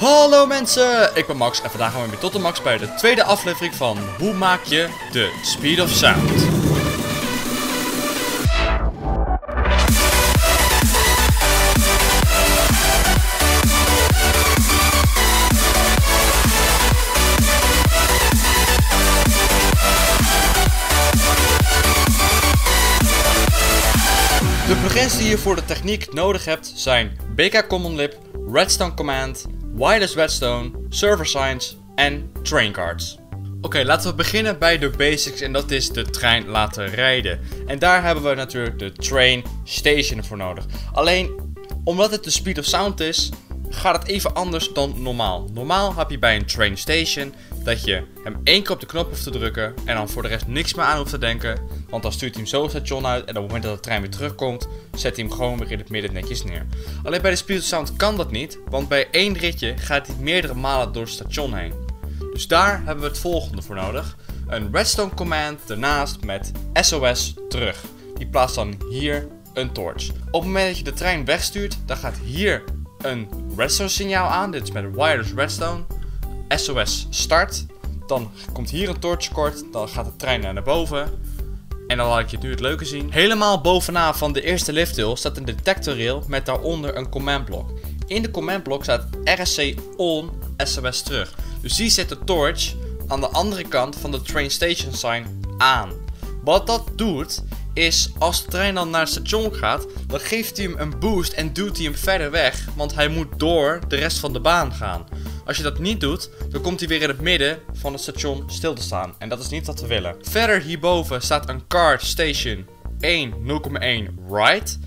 Hallo mensen, ik ben Max en vandaag gaan we weer tot de Max bij de tweede aflevering van Hoe maak je de Speed of Sound. De plugins die je voor de techniek nodig hebt zijn BK Common Lip, Redstone Command, Wireless Redstone, Server Science en Train Cards. Oké, laten we beginnen bij de basics en dat is de trein laten rijden. En daar hebben we natuurlijk de Train Station voor nodig. Alleen, omdat het de Speed of Sound is, gaat het even anders dan normaal. Normaal heb je bij een Train Station dat je hem één keer op de knop hoeft te drukken en dan voor de rest niks meer aan hoeft te denken. Want dan stuurt hij hem zo het station uit en op het moment dat de trein weer terugkomt, zet hij hem gewoon weer in het midden netjes neer. Alleen bij de of Sound kan dat niet, want bij één ritje gaat hij meerdere malen door het station heen. Dus daar hebben we het volgende voor nodig. Een redstone command daarnaast met SOS terug. Die plaatst dan hier een torch. Op het moment dat je de trein wegstuurt, dan gaat hier een redstone signaal aan. Dit is met wireless redstone. SOS start. Dan komt hier een torch kort. Dan gaat de trein naar boven. En dan laat ik je nu het leuke zien. Helemaal bovenaan van de eerste lifthill staat een detector rail met daaronder een command block. In de command block staat RSC on SOS terug. Dus die zet de torch aan de andere kant van de train station sign aan. Wat dat doet is als de trein dan naar het station gaat, dan geeft hij hem een boost en duwt hij hem verder weg, want hij moet door de rest van de baan gaan. Als je dat niet doet, dan komt hij weer in het midden van het station stil te staan. En dat is niet wat we willen. Verder hierboven staat een card station 1 0,1 right.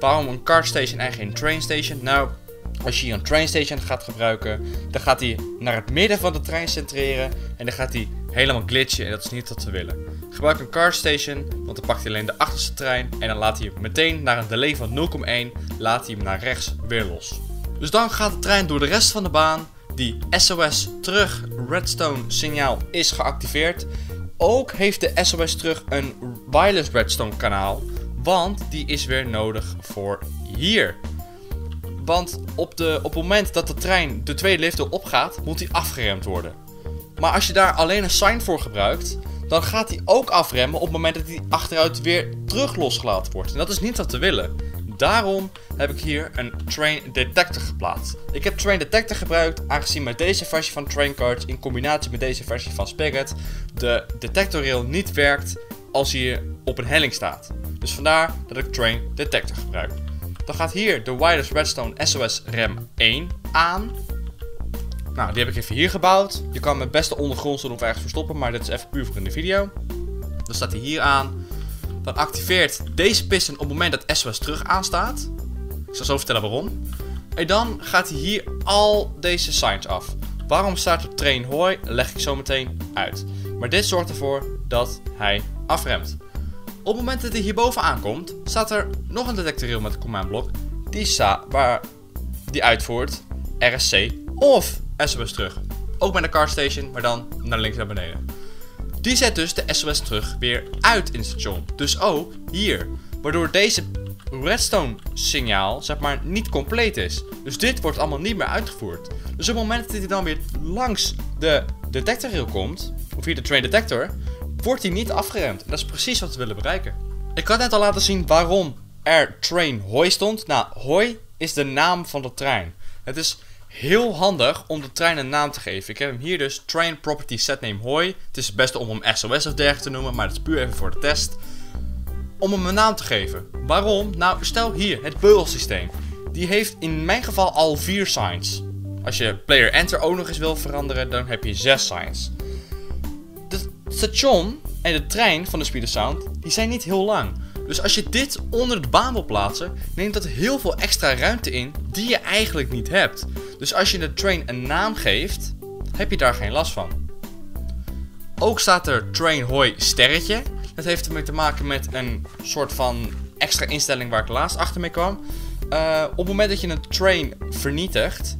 Waarom een card station en geen train station? Nou, als je hier een train station gaat gebruiken, dan gaat hij naar het midden van de trein centreren en dan gaat hij helemaal glitchen en dat is niet wat we willen. Gebruik een car station, want dan pakt hij alleen de achterste trein en dan laat hij hem meteen naar een delay van 0,1, laat hij hem naar rechts weer los. Dus dan gaat de trein door de rest van de baan, die SOS terug redstone signaal is geactiveerd. Ook heeft de SOS terug een wireless redstone kanaal, want die is weer nodig voor hier. Want op, de, op het moment dat de trein de tweede lift opgaat, moet hij afgeremd worden. Maar als je daar alleen een sign voor gebruikt, dan gaat hij ook afremmen op het moment dat hij achteruit weer terug losgelaten wordt. En dat is niet wat we willen. Daarom heb ik hier een Train Detector geplaatst. Ik heb Train Detector gebruikt aangezien met deze versie van Train Cards in combinatie met deze versie van Spigot de detector rail niet werkt als hij op een helling staat. Dus vandaar dat ik Train Detector gebruik. Dan gaat hier de Wireless Redstone SOS RAM 1 aan. Nou, die heb ik even hier gebouwd. Je kan met beste ondergrondse nog ergens verstoppen, maar dit is even puur voor in de video. Dan staat hij hier aan. Dan activeert deze piston op het moment dat SOS terug aanstaat. Ik zal zo vertellen waarom. En dan gaat hij hier al deze signs af. Waarom staat er train hoi, leg ik zo meteen uit. Maar dit zorgt ervoor dat hij afremt. Op het moment dat hij hierboven aankomt, staat er nog een detectorrail met een command block. Die, sta, waar, die uitvoert RSC of SOS terug. Ook met een car station, maar dan naar links naar beneden. Die zet dus de SOS terug weer uit in het station. Dus ook hier. Waardoor deze redstone signaal zeg maar niet compleet is. Dus dit wordt allemaal niet meer uitgevoerd. Dus op het moment dat hij dan weer langs de detectorrail komt, of hier de train detector, wordt hij niet afgeremd. En dat is precies wat we willen bereiken. Ik had net al laten zien waarom er train hoi stond. Nou, hoi is de naam van de trein. Het is heel handig om de trein een naam te geven. Ik heb hem hier dus Train Property Setname Hoi. Het is het beste om hem SOS of dergelijke te noemen, maar dat is puur even voor de test. Om hem een naam te geven. Waarom? Nou, stel hier, het beugelsysteem. Die heeft in mijn geval al vier signs. Als je player enter ook nog eens wil veranderen, dan heb je zes signs. Het station en de trein van de Speed Sound, die zijn niet heel lang. Dus als je dit onder de baan wil plaatsen, neemt dat heel veel extra ruimte in die je eigenlijk niet hebt. Dus als je de train een naam geeft, heb je daar geen last van. Ook staat er train hoi sterretje. Dat heeft ermee te maken met een soort van extra instelling waar ik laatst achter mee kwam. Uh, op het moment dat je een train vernietigt,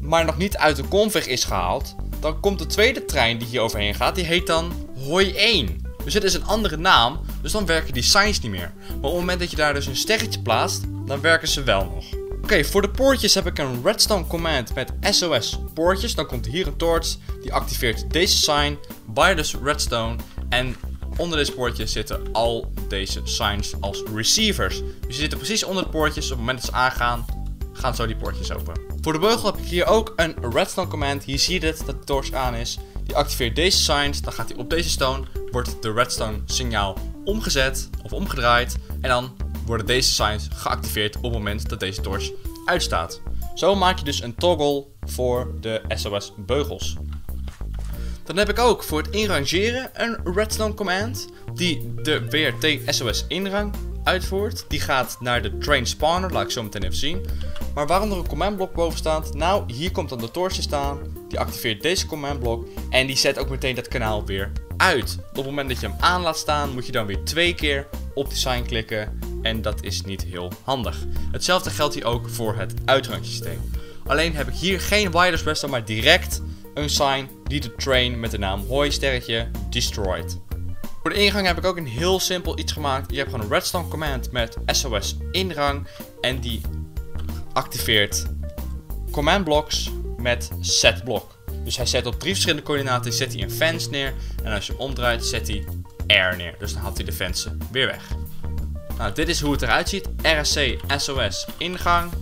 maar nog niet uit de config is gehaald, dan komt de tweede trein die hier overheen gaat, die heet dan hoi 1. Dus dit is een andere naam, dus dan werken die signs niet meer. Maar op het moment dat je daar dus een sterretje plaatst, dan werken ze wel nog. Oké, voor de poortjes heb ik een redstone command met SOS poortjes. Dan komt hier een torch, die activeert deze sign, wireless redstone. En onder deze poortjes zitten al deze signs als receivers. Dus die zitten precies onder de poortjes. Op het moment dat ze aangaan, gaan zo die poortjes open. Voor de beugel heb ik hier ook een redstone command. Hier zie je het, dat de torch aan is. Die activeert deze signs, dan gaat hij op deze stone, wordt de redstone signaal omgezet of omgedraaid. En dan worden deze signs geactiveerd op het moment dat deze torch uitstaat. Zo maak je dus een toggle voor de SOS beugels. Dan heb ik ook voor het inrangeren een redstone command die de WRT SOS inrang uitvoert. Die gaat naar de train spawner, laat ik zo meteen even zien. Maar waarom er een commandblok boven staat? Nou, hier komt dan de torch staan. Die activeert deze commandblok en die zet ook meteen dat kanaal weer uit. Op het moment dat je hem aan laat staan, moet je dan weer twee keer op die sign klikken. En dat is niet heel handig. Hetzelfde geldt hier ook voor het uitgangssysteem. Alleen heb ik hier geen wireless redstone, maar direct een sign die de train met de naam hoi sterretje destroyed. Voor de ingang heb ik ook een heel simpel iets gemaakt. Je hebt gewoon een redstone command met SOS inrang en die activeert command blocks met set block. Dus hij zet op drie verschillende coördinaten zet hij een fence neer en als je omdraait zet hij air neer. Dus dan haalt hij de fence weer weg. Nou, dit is hoe het eruit ziet. RSC SOS ingang.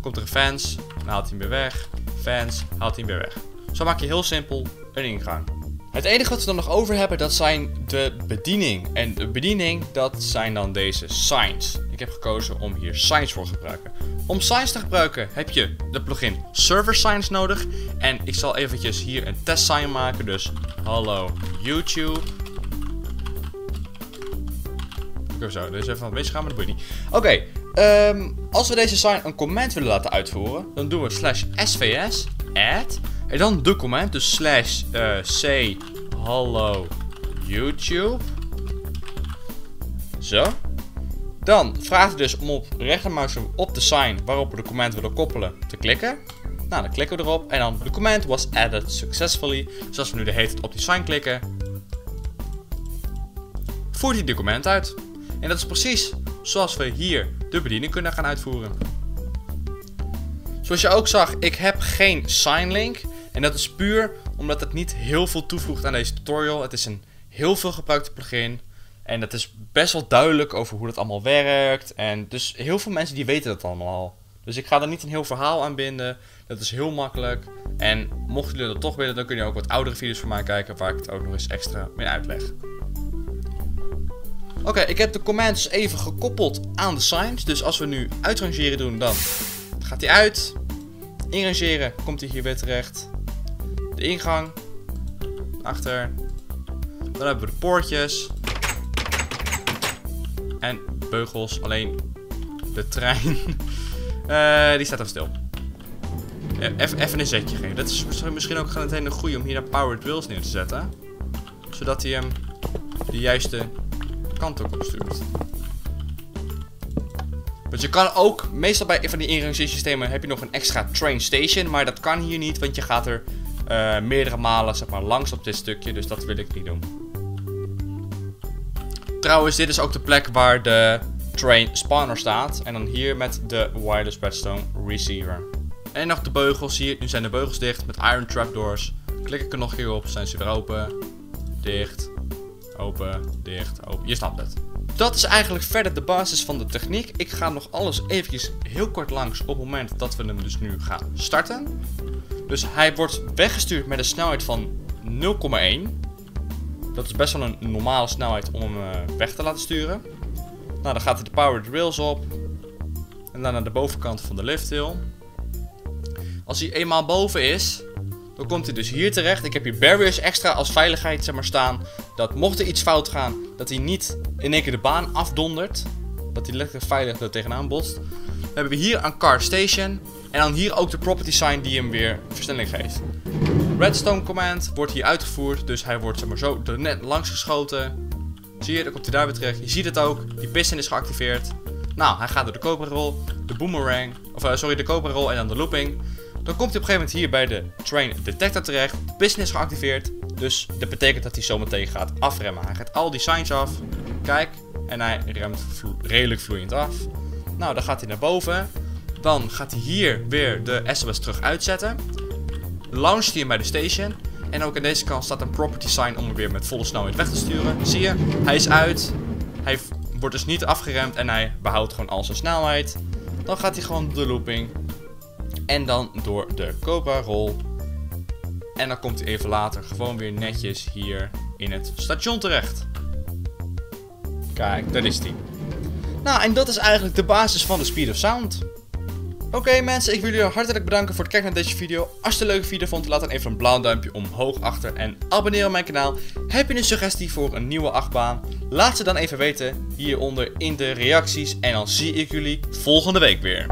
Komt er een fence, dan haalt hij hem weer weg. Fence, haalt hij hem weer weg. Zo maak je heel simpel een ingang. Het enige wat we dan nog over hebben, dat zijn de bediening. En de bediening, dat zijn dan deze signs. Ik heb gekozen om hier signs voor te gebruiken. Om signs te gebruiken heb je de plugin Server Signs nodig. En ik zal eventjes hier een test sign maken. Dus hallo YouTube. Even zo, dus even van misgaan, maar dat boeit niet. Oké, ehm, als we deze sign een command willen laten uitvoeren, dan doen we slash svs add en dan de command, dus slash uh, c hallo YouTube. Zo. Dan vraagt het dus om op rechtermuis op de sign waarop we de command willen koppelen te klikken. Nou, dan klikken we erop en dan de command was added successfully. Dus als we nu de heet op die sign klikken, voert hij de command uit. En dat is precies zoals we hier de bediening kunnen gaan uitvoeren. Zoals je ook zag, ik heb geen sign link. En dat is puur omdat het niet heel veel toevoegt aan deze tutorial. Het is een heel veel gebruikte plugin. En het is best wel duidelijk over hoe dat allemaal werkt. En dus heel veel mensen die weten dat allemaal al. Dus ik ga er niet een heel verhaal aan binden. Dat is heel makkelijk. En mochten jullie dat toch willen, dan kun je ook wat oudere video's van mij kijken waar ik het ook nog eens extra mee uitleg. Oké, ik heb de commands even gekoppeld aan de signs. Dus als we nu uitrangeren doen, dan gaat hij uit. Inrangeren, komt hij hier weer terecht. De ingang. Achter. Dan hebben we de poortjes. En beugels. Alleen de trein. uh, die staat even stil. E-, even, een zetje geven. Dat is misschien ook gewoon een goede om hier naar Powered Wheels neer te zetten. Zodat hij hem de juiste kant ook op stuurt. Want je kan ook, meestal bij van die ingangssystemen heb je nog een extra train station. Maar dat kan hier niet, want je gaat er uh, meerdere malen zeg maar, langs op dit stukje. Dus dat wil ik niet doen. Trouwens, dit is ook de plek waar de train spawner staat. En dan hier met de wireless redstone receiver. En nog de beugels hier. Nu zijn de beugels dicht met iron trapdoors. Klik ik er nog hier op, zijn ze weer open. Dicht. Open, dicht, open. Je snapt het. Dat is eigenlijk verder de basis van de techniek. Ik ga nog alles eventjes heel kort langs op het moment dat we hem dus nu gaan starten. Dus hij wordt weggestuurd met een snelheid van 0,1. Dat is best wel een normale snelheid om hem eh, weg te laten sturen. Nou, dan gaat hij de powered rails op. En dan naar de bovenkant van de lift hill. Als hij eenmaal boven is, dan komt hij dus hier terecht. Ik heb hier barriers extra als veiligheid zeg maar, staan. Dat mocht er iets fout gaan, dat hij niet in één keer de baan afdondert. Dat hij lekker veilig er tegenaan botst. Dan hebben we hier een car station. En dan hier ook de property sign die hem weer versnelling geeft. Redstone command wordt hier uitgevoerd. Dus hij wordt zeg maar, zo er net langs geschoten. Zie je, dan komt hij daar weer terecht. Je ziet het ook. Die piston is geactiveerd. Nou, hij gaat door de koperrol, de boomerang, of uh, sorry, de koperrol en dan de looping. Dan komt hij op een gegeven moment hier bij de train detector terecht. Is geactiveerd. Dus dat betekent dat hij zometeen gaat afremmen. Hij gaat al die signs af. Kijk. En hij remt redelijk vloeiend af. Nou, dan gaat hij naar boven. Dan gaat hij hier weer de SOS terug uitzetten. Launcht hij hem bij de station. En ook aan deze kant staat een property sign om hem weer met volle snelheid weg te sturen. Zie je, hij is uit. Hij wordt dus niet afgeremd en hij behoudt gewoon al zijn snelheid. Dan gaat hij gewoon de looping. En dan door de Cobra rol. En dan komt hij even later gewoon weer netjes hier in het station terecht. Kijk, daar is hij. Nou, en dat is eigenlijk de basis van de Speed of Sound. Oké mensen, ik wil jullie hartelijk bedanken voor het kijken naar deze video. Als je het een leuke video vond, laat dan even een blauw duimpje omhoog achter en abonneer op mijn kanaal. Heb je een suggestie voor een nieuwe achtbaan? Laat ze dan even weten hieronder in de reacties en dan zie ik jullie volgende week weer.